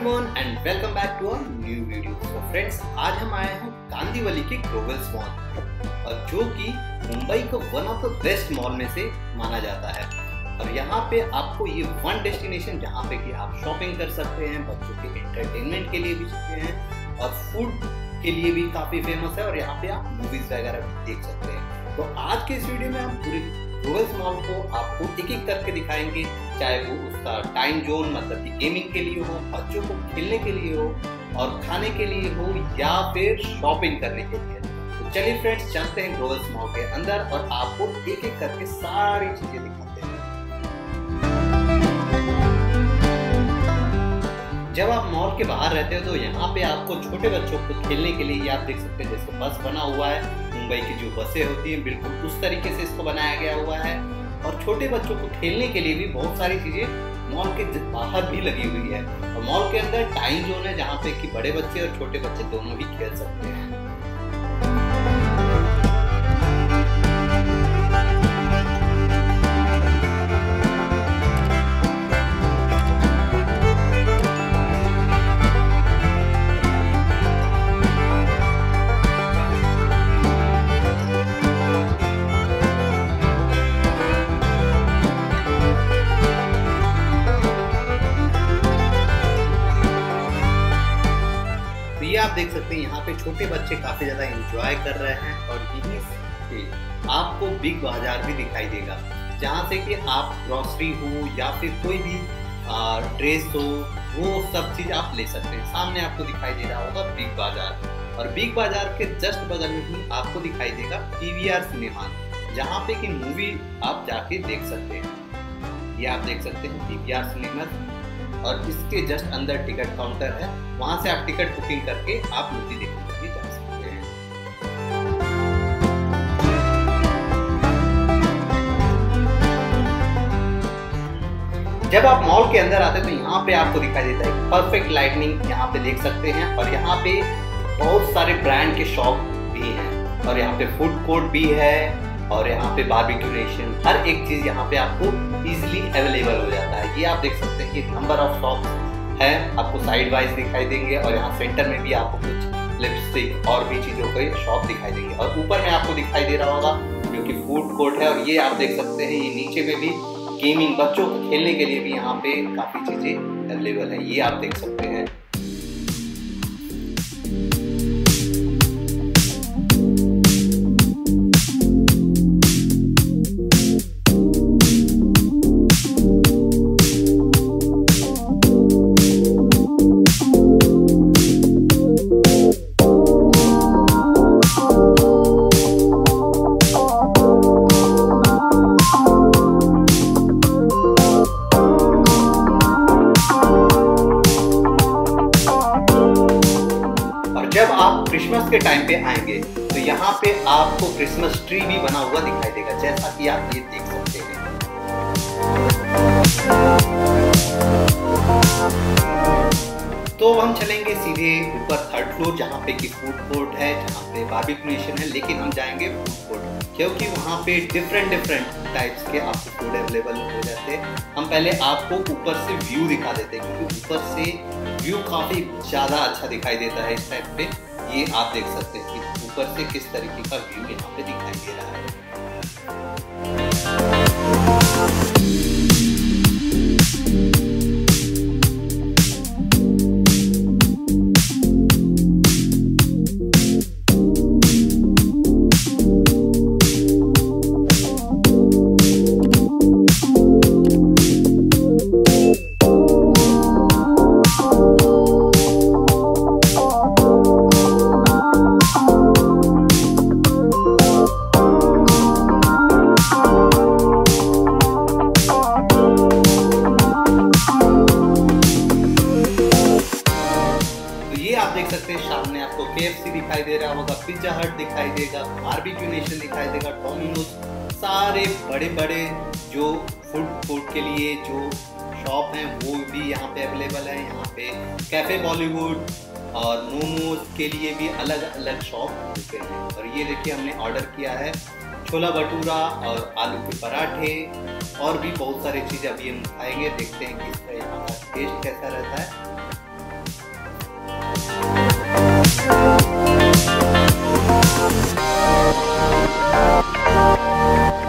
Welcome back to our new video तो friends आज हम आए हैं कांदीवली के ग्लोबल्स मॉल और जो कि मुंबई का one of the best mall में से माना जाता है। और यहाँ पे आपको ये वन डेस्टिनेशन जहाँ पे कि आप शॉपिंग कर सकते हैं, बच्चों के एंटरटेनमेंट के लिए भी सकते हैं और फ़ूड के लिए भी काफ़ी फ़ेमस है और यहाँ पे आप मूवीज़ वगैरह भी देख सकते हैं। तो आज के इस वीडियो में हम पूरे ग्लोबल्स मॉल को आपको एक एक करके दिखाएँगे, चाहे वो उसका टाइम जोन मतलब कि गेमिंग के लिए हो, बच्चों को खेलने के लिए हो, और खाने के लिए हो, या फिर शॉपिंग करने के लिए। तो चलिए फ्रेंड्स चलते हैं ग्लोबल्स मॉल के अंदर और आपको एक एक करके सारी चीज़ें दिखाते हैं। जब आप मॉल के बाहर रहते हो तो यहाँ पे आपको छोटे बच्चों को खेलने के लिए आप देख सकते हैं जैसे बस बना हुआ है मुंबई की जो बसें होती हैं, बिल्कुल उस तरीके से इसको बनाया गया हुआ है। और छोटे बच्चों को खेलने के लिए भी बहुत सारी चीज़ें मॉल के बाहर भी लगी हुई है। और मॉल के अंदर टाइम जोन है जहाँ पे कि बड़े बच्चे और छोटे बच्चे दोनों ही खेल सकते हैं। ये आप देख सकते हैं, यहाँ पे छोटे बच्चे काफ़ी ज़्यादा एंजॉय कर रहे हैं और यहीं से आपको बिग बाज़ार भी दिखाई देगा। जहाँ से कि आप ग्रॉसरी हो या फिर कोई भी ड्रेस हो, वो सब चीज़ आप ले सकते हैं। सामने आपको दिखाई दे रहा होगा बिग बाज़ार और बिग बाज़ार के जस्ट बगल में ही आपको दिखाई देगा पीवीआर सिनेमा जहाँ पे कि मूवी आप जाके देख सकते हैं। ये आप देख सकते हैं पीवीआर सिनेमा और इसके जस्ट अंदर टिकट काउंटर है, वहाँ से आप टिकट बुकिंग करके आप मूवी देखने के लिए जा सकते हैं। जब आप मॉल के अंदर आते हैं तो यहाँ पे आपको दिखाई देता है परफेक्ट लाइटनिंग यहाँ पे देख सकते हैं, और यहाँ पे बहुत सारे ब्रांड के शॉप भी हैं, और यहाँ पे फ़ूड कोर्ट भी है और यहाँ पे बारबेक्यू नेशन हर एक चीज़ यहाँ पे आपको इजीली अवेलेबल हो जाता है। ये आप देख सकते हैं ये नंबर ऑफ़ शॉप है, आपको साइड वाइज दिखाई देंगे और यहाँ सेंटर में भी आपको कुछ लिपस्टिक और भी चीज़ों के शॉप दिखाई देंगे। और ऊपर में आपको दिखाई दे रहा होगा जो कि फ़ूड कोर्ट है और ये आप देख सकते हैं, ये नीचे में भी गेमिंग बच्चों को खेलने के लिए भी यहाँ पे काफ़ी चीज़ें अवेलेबल है। ये आप देख सकते हैं। पे आएँगे तो यहाँ पे आपको क्रिसमस ट्री भी बना हुआ दिखाई देगा, जैसा कि आप ये देख सकते हैं। तो हम चलेंगे सीधे ऊपर थर्ड फ्लोर जहाँ पे कि फ़ूड कोर्ट है, जहाँ पे बारबेक्यू नेशन है, लेकिन हम जाएँगे फ़ूड कोर्ट क्योंकि वहाँ पे डिफरेंट डिफरेंट टाइप्स के आपको फ़ूड अवेलेबल हो जाते हैं। हम पहले आपको ऊपर से व्यू दिखा देते हैं, क्योंकि ऊपर से व्यू काफ़ी ज़्यादा अच्छा दिखाई देता है इस टाइप पे। ये आप देख सकते हैं कि ऊपर से किस तरीके का व्यू यहाँ पे दिखाई दे रहा है। दिखाई दे रहा होगा पिज्जा हट दिखाई देगा बारबेक्यू नेशन दिखाई देगा डोमिनोज सारे बड़े बड़े जो फ़ूड फ़ूड के लिए जो शॉप हैं, वो भी यहाँ पे अवेलेबल है, यहाँ पे कैफ़े बॉलीवुड और मोमोज के लिए भी अलग अलग शॉप होते हैं। और ये देखिए हमने ऑर्डर किया है, छोला भटूरा और आलू के पराठे और भी बहुत सारी चीज़ अभी हम खाएँगे, देखते हैं कि इसका यहाँ का टेस्ट कैसा रहता है। Thank you.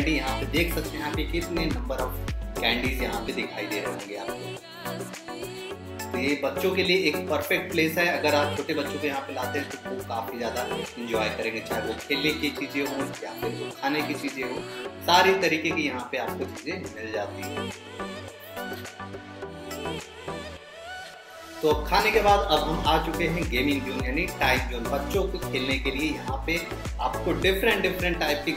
कैंडी यहाँ पे देख सकते हैं यहाँ पे कितने नंबर ऑफ़ कैंडीज यहाँ पे दिखाई दे रहे होंगे आपको। तो ये बच्चों के लिए एक परफेक्ट प्लेस है। अगर आप छोटे बच्चों को यहाँ पे लाते हैं तो वो काफ़ी ज़्यादा इंजॉय करेंगे, चाहे वो खेलने की चीज़ें हों या फिर वो खाने की चीज़ें हों। सारी तरीके की यहाँ पे आपको चीज़ें मिल जाती हैं। तो खाने के बाद अब हम आ चुके हैं गेमिंग जोन यानी टाइम जोन बच्चों को खेलने के लिए यहाँ पे आपको डिफरेंट डिफरेंट टाइप की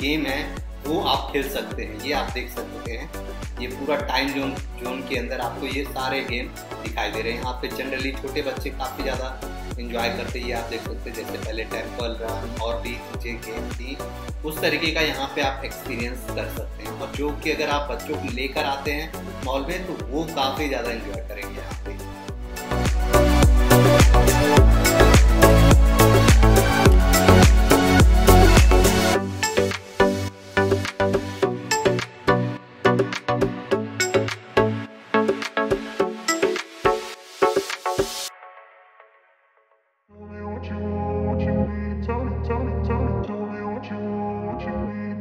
गेम है। वो आप खेल सकते हैं, ये आप देख सकते हैं। ये पूरा टाइम जोन जोन के अंदर आपको ये सारे गेम दिखाई दे रहे हैं। यहाँ पे जनरली छोटे बच्चे काफ़ी ज़्यादा इंजॉय करते हैं, ये आप देख सकते हैं। जैसे पहले टेंपल रन और भी मुझे गेम थी। उस तरीके का यहाँ पे आप एक्सपीरियंस कर सकते हैं। और जो कि अगर आप बच्चों को लेकर आते हैं मॉल में तो वो काफ़ी ज़्यादा इंजॉय करेंगे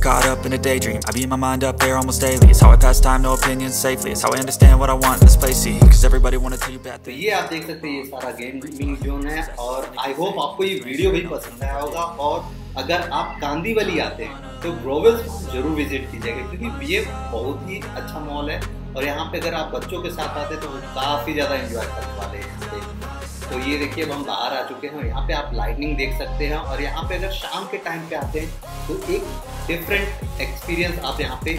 Caught up in a daydream I beat my mind up there almost daily It's how I pass time, no opinions safely It's how I understand what I want in this place See, cause everybody wanna tell you bad things ये आप देख सकते हैं ये सारा gaming zone है और I hope आपको ये वीडियो भी पसंद आया होगा और अगर आप कांदीवली आते हैं तो ग्रोवल्स ज़रूर विज़िट कीजिएगा क्योंकि ये बहुत ही अच्छा मॉल है और यहाँ पे अगर आप बच्चों के साथ आते हैं तो काफ़ी ज़्यादा इंजॉय करने वाले हैं यहाँ पे तो ये देखिए, अब हम बाहर आ चुके हैं यहाँ पे आप लाइटनिंग देख सकते हैं और यहाँ पे अगर शाम के टाइम पे आते हैं तो एक डिफरेंट एक्सपीरियंस आप यहाँ पे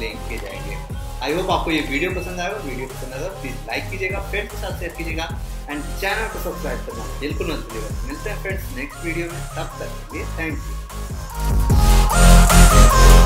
लेके जाएँगे। आई होप आपको ये वीडियो पसंद आएगा वीडियो पसंद आएगा प्लीज़ लाइक कीजिएगा फ्रेंड्स के साथ शेयर कीजिएगा एंड चैनल को सब्सक्राइब करना बिल्कुल मत भूलिएगा। मिलते हैं फ्रेंड्स नेक्स्ट वीडियो में। तब तक के लिए थैंक यू